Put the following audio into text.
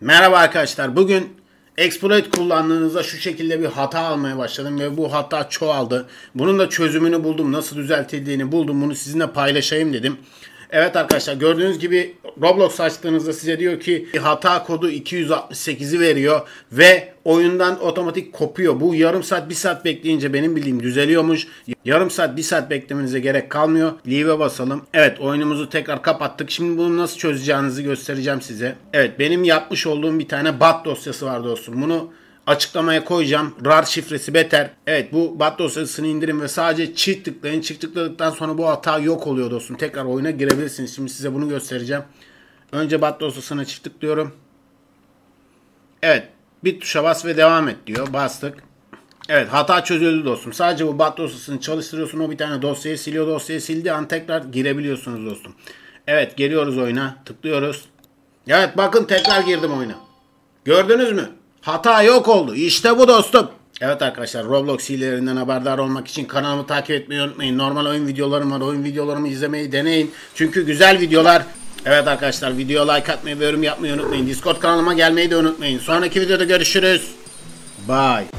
Merhaba arkadaşlar. Bugün exploit kullandığınızda şu şekilde bir hata almaya başladım ve bu hata çoğaldı. Bunun da çözümünü buldum. Nasıl düzeltildiğini buldum. Bunu sizinle paylaşayım dedim. Evet arkadaşlar gördüğünüz gibi Roblox açtığınızda size diyor ki hata kodu 268'i veriyor ve oyundan otomatik kopuyor. Bu yarım saat bir saat bekleyince benim bildiğim düzeliyormuş. Yarım saat bir saat beklemenize gerek kalmıyor. Leave'e basalım. Evet oyunumuzu tekrar kapattık. Şimdi bunu nasıl çözeceğinizi göstereceğim size. Evet benim yapmış olduğum bir tane bat dosyası var dostum. Bunu açıklamaya koyacağım. RAR şifresi beter. Evet bu bat dosyasını indirin ve sadece çift tıklayın. Çift tıkladıktan sonra bu hata yok oluyor dostum. Tekrar oyuna girebilirsiniz. Şimdi size bunu göstereceğim. Önce bat dosyasına çift tıklıyorum. Evet. Bir tuşa bas ve devam et diyor. Bastık. Evet hata çözüldü dostum. Sadece bu bat dosyasını çalıştırıyorsun. O bir tane dosyayı siliyor. Dosyayı sildiği an tekrar girebiliyorsunuz dostum. Evet geliyoruz oyuna. Tıklıyoruz. Evet bakın tekrar girdim oyuna. Gördünüz mü? Hata yok oldu. İşte bu dostum. Evet arkadaşlar Roblox hilelerinden haberdar olmak için kanalımı takip etmeyi unutmayın. Normal oyun videolarım var. Oyun videolarımı izlemeyi deneyin. Çünkü güzel videolar. Evet arkadaşlar video like atmayı ve yorum yapmayı unutmayın. Discord kanalıma gelmeyi de unutmayın. Sonraki videoda görüşürüz. Bye.